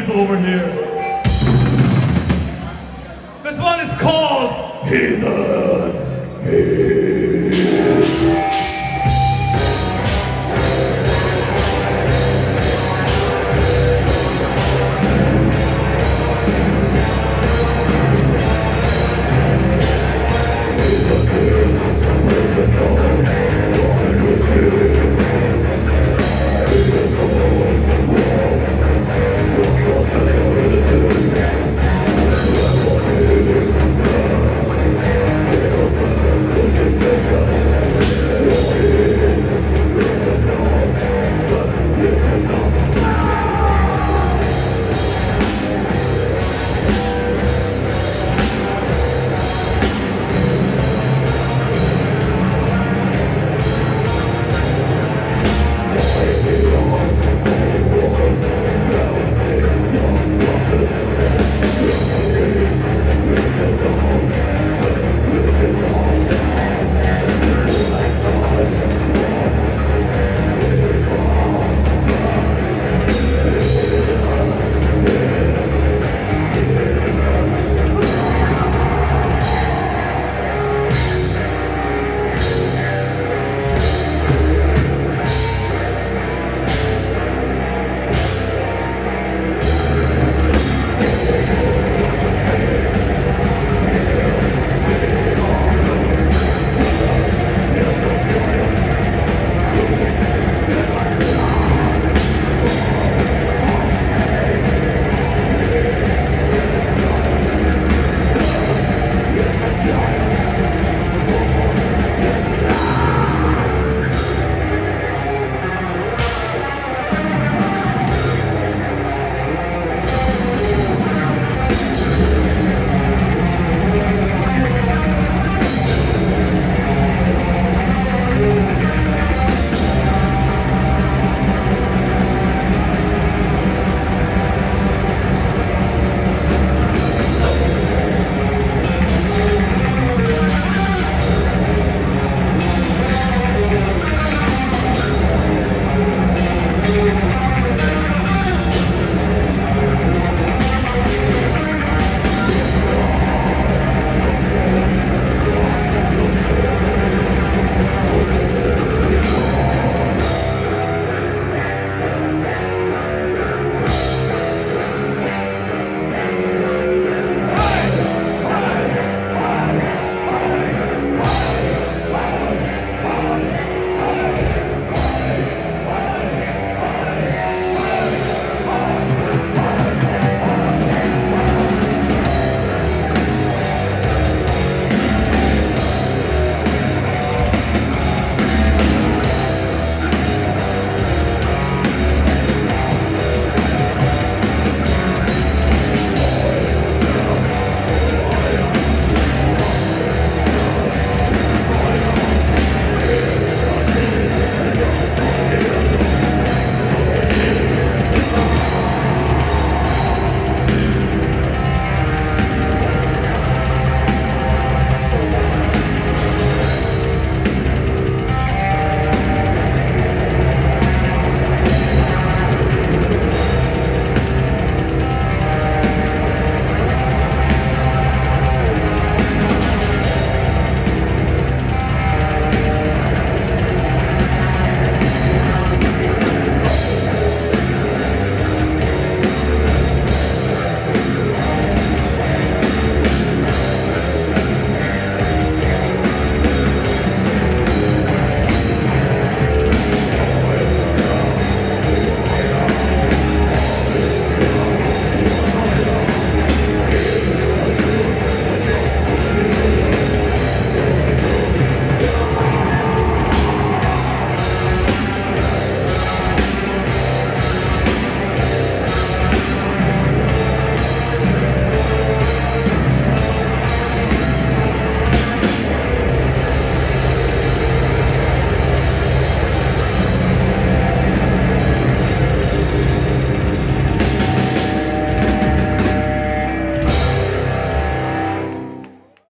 people over here. This one is called Heathen.